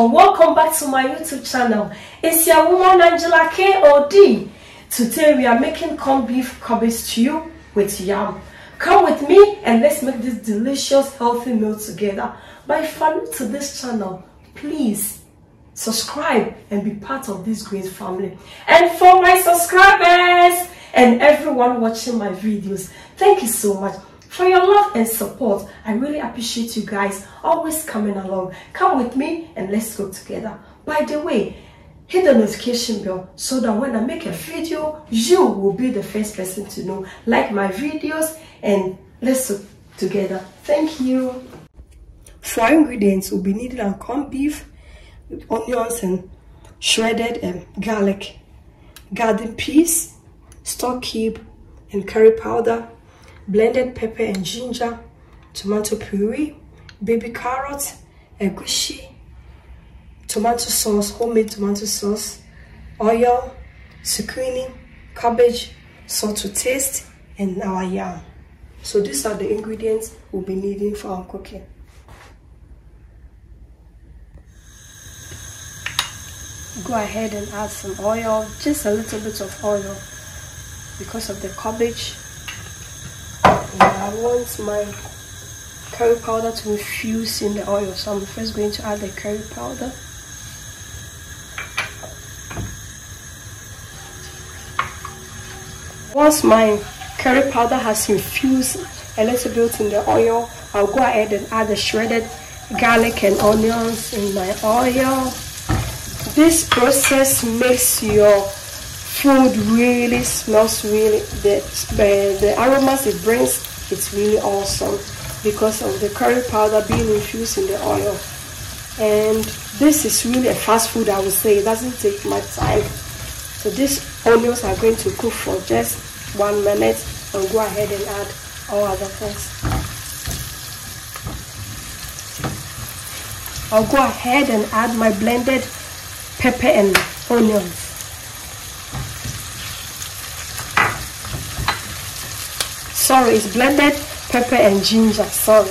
Or welcome back to my YouTube channel. It's your woman Angela KOD. Today we are making corned beef cabbage stew with yam. Come with me and let's make this delicious healthy meal together. By new to this channel, please subscribe and be part of this great family. And for my subscribers and everyone watching my videos, thank you so much for your love and support. I really appreciate you guys always coming along. Come with me and let's go together. By the way, hit the notification bell so that when I make a video, you will be the first person to know. Like my videos and let's go together. Thank you. For ingredients, we'll be needing a corned beef, onions and shredded um, garlic, garden peas, stock cube, and curry powder, blended pepper and ginger, tomato puree, baby carrot, egusi, tomato sauce, homemade tomato sauce, oil, zucchini, cabbage, salt to taste, and our yam. So these are the ingredients we'll be needing for our cooking. Go ahead and add some oil, just a little bit of oil because of the cabbage I want my curry powder to infuse in the oil. So I'm first going to add the curry powder. Once my curry powder has infused a little bit in the oil I'll go ahead and add the shredded garlic and onions in my oil. This process makes your food really smells really the, the, the aromas it brings it's really awesome because of the curry powder being infused in the oil. And this is really a fast food I would say. It doesn't take much time. So these onions are going to cook for just one minute and go ahead and add all other things. I'll go ahead and add my blended pepper and onions sorry it's blended pepper and ginger sorry.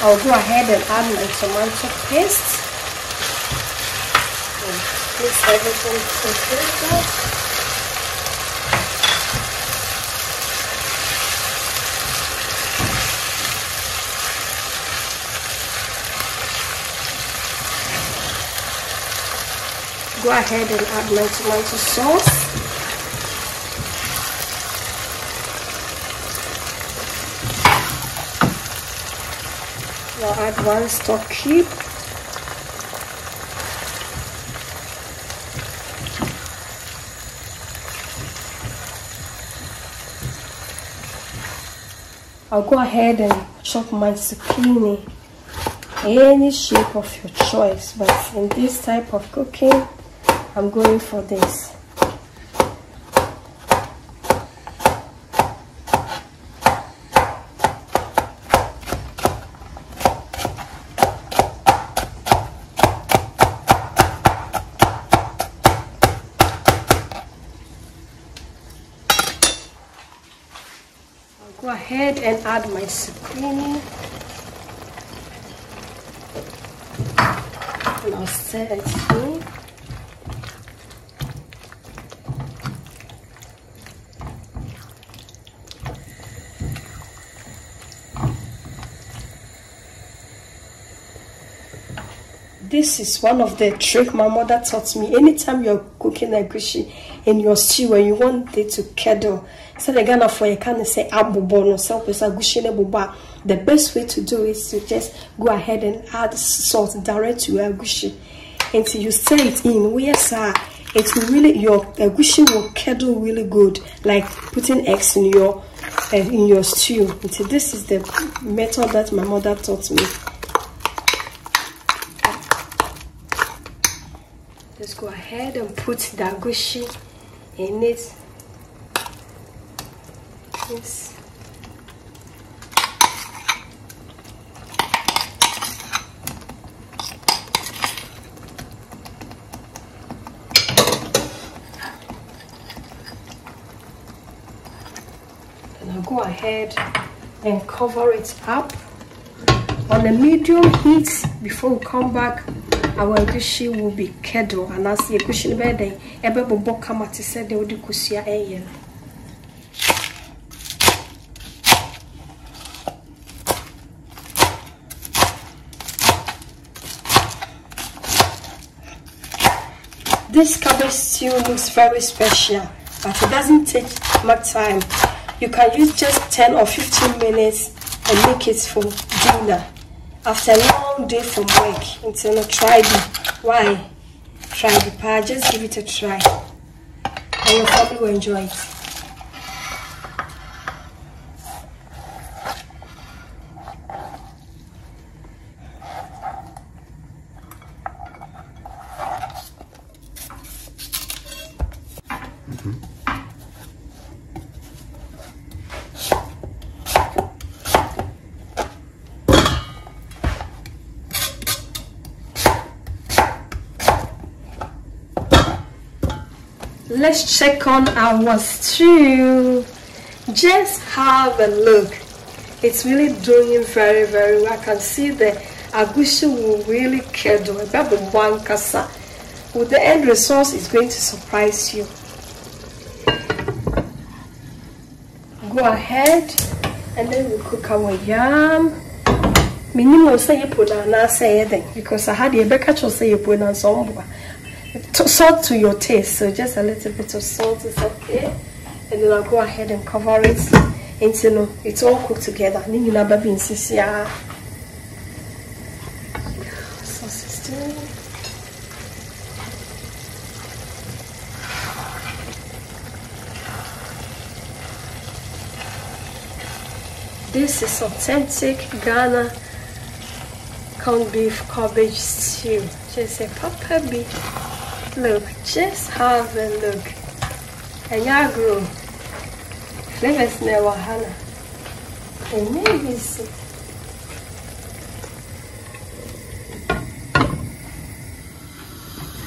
I'll go ahead and add my tomato paste mix everything together. Go ahead and add my tomato sauce. Now add one stock cube. I'll go ahead and chop my zucchini any shape of your choice. But in this type of cooking I'm going for this go ahead and add my zucchini and I'll set it in. This is one of the trick my mother taught me. Anytime you're cooking a gushi in your stew and you want it to curdle, sɛ de ghana for yɛ ka ne sɛ abobɔ no sɛ wopɛ sɛ agushi the best way to do is to just go ahead and add salt direct to your agushi until you stir it in. Woyɛ saa it will really your agushi will curdle really good like putting eggs in your uh, in your stew. Until this is the method that my mother taught me. Let's go ahead and put the agushi in it. Yes. And I'll go ahead and cover it up. On a medium heat before we come back our egusi will be curdled and as the egusi bed dɛn kama te This cabbage stew looks very special, but it doesn't take much time. You can use just 10 or 15 minutes and make it for dinner. After a long day from work, until try it. Why? Try the pie, just give it a try. And your family will enjoy it. Let's check on our stew. Just have a look. It's really doing very very well. I can see the agushi will really kedle one kasa. With the end result is going to surprise you. Go ahead and then we cook our yam. Minimum say you put on because i had a baker say you put on some salt to your taste so just a little bit of salt is okay and then I'll go ahead and cover it until it's all cooked together ne nyinaa bɛbi nsisia This is authentic Ghana corned beef cabbage stew. Just a papa beef. Look, just have a look. And y'all grow. Flavors never wahala. And maybe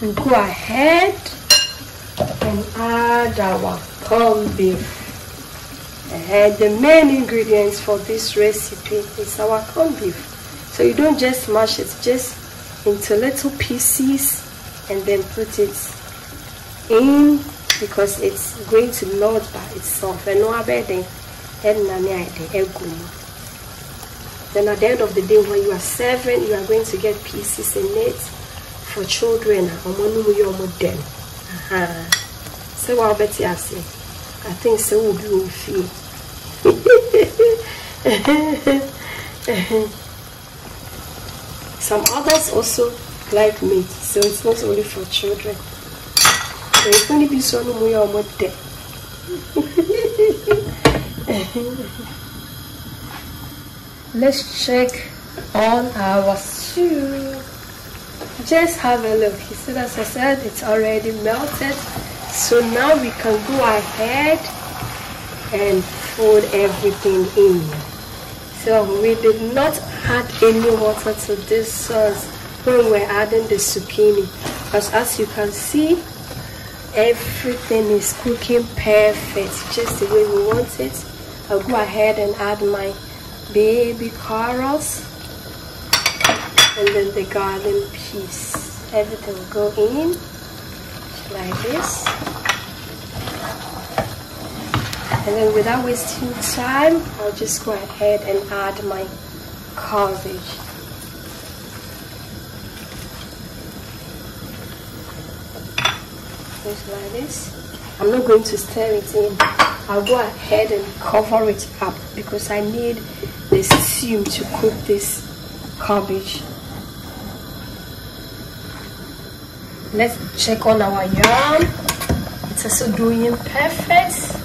we go ahead and add our corned beef. And the main ingredients for this recipe is our corned beef. So you don't just mash it, just into little pieces and then put it in because it's going to melt by itself. And no bedding then at the end of the day when you are serving you are going to get pieces in it for children. So what bet you say i think so will be some others also like meat so it's not only for children. So it's only be so no more or there let's check on our stew just have a look. You see as i said it's already melted. So now we can go ahead and fold everything in. So we did not add any water to this sauce when we're adding the zucchini. Because as you can see everything is cooking perfect. Just the way we want it. I'll go ahead and add my baby carrots and then the garden peas. Everything will go in like this. And then without wasting time I'll just go ahead and add my cabbage like this. I'm not going to stir it in. I'll go ahead and cover it up because I need the stew to cook this cabbage. Let's check on our yam. It's also doing perfect.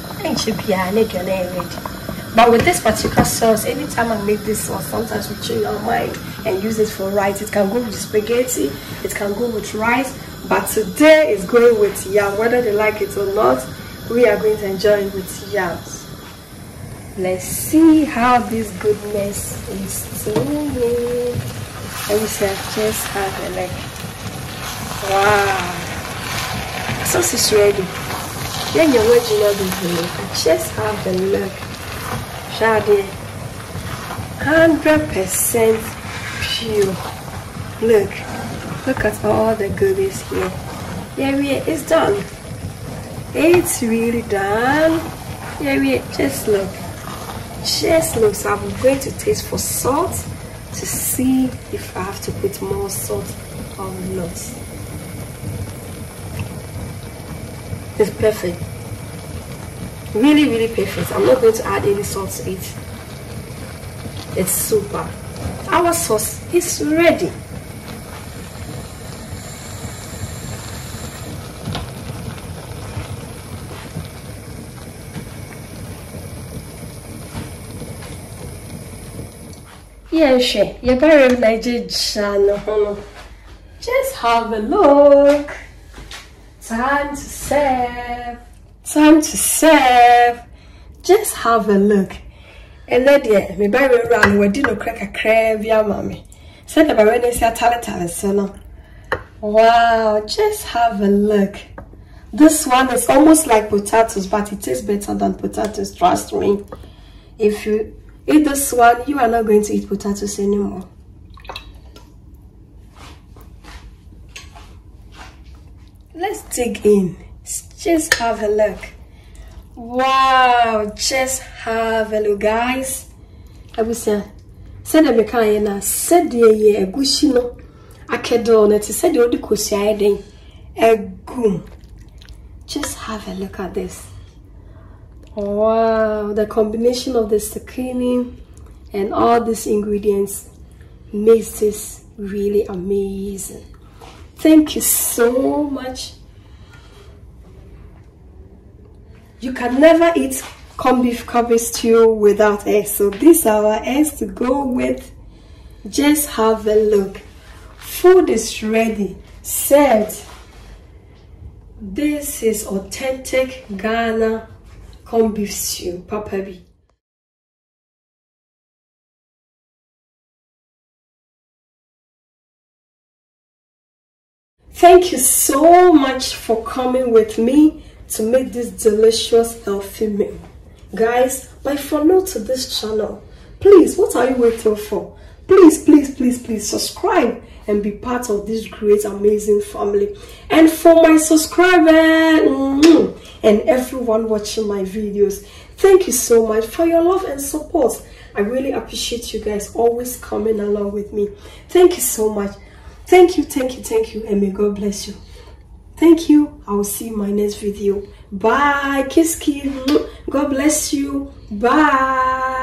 But with this particular sauce anytime I make this sauce sometimes we change our mind and use it for rice. It can go with spaghetti. It can go with rice but today is going with yam whether they like it or not we are going to enjoy it with yams let's see how this goodness is doing let me see i just have a look wow sauce is ready then all the video just have a look Shadi. 100% pure. Look. Look at all the goodies here. Yeah, we it's done. It's really done. Yeah, we just look. Just look. So I'm going to taste for salt to see if I have to put more salt or not. It's perfect. Really, really perfect. I'm not going to add any salt to it. It's super. Our sauce is ready. You're very Nigerian. Just have a look. Time to serve. Time to serve. Just have a look. And then, yeah, me buy around we didn't crack a crab, yeah, mommy. Said about when they say tally, so no. Wow, just have a look. This one is almost like potatoes, but it tastes better than potatoes, trust me. If you eat this one, you are not going to eat potatoes anymore. Let's dig in. Just have a look. Wow, just have a look, guys. Abusia, sɛdeɛ meka yɛ na sɛdeɛ yɛ agusi no akɛdɔɔ no te sɛdeɛ wode kosua yɛ den agum. Just have a look at this. Wow, the combination of the zucchini and all these ingredients makes this really amazing. Thank you so much. You can never eat corned beef cabbage stew without eggs. So these are our eggs to go with. Just have a look. Food is ready. Served. This is authentic Ghana beef stew. Thank you so much for coming with me to make this delicious healthy meal. Guys, by for new to this channel, please, what are you waiting for? Please, please, please, please subscribe and be part of this great, amazing family. And for my subscriber and everyone watching my videos, thank you so much for your love and support. I really appreciate you guys always coming along with me. Thank you so much. Thank you, thank you, thank you, and may God bless you. Thank you. I will see you in my next video. Bye. Kiss, kiss. God bless you. Bye.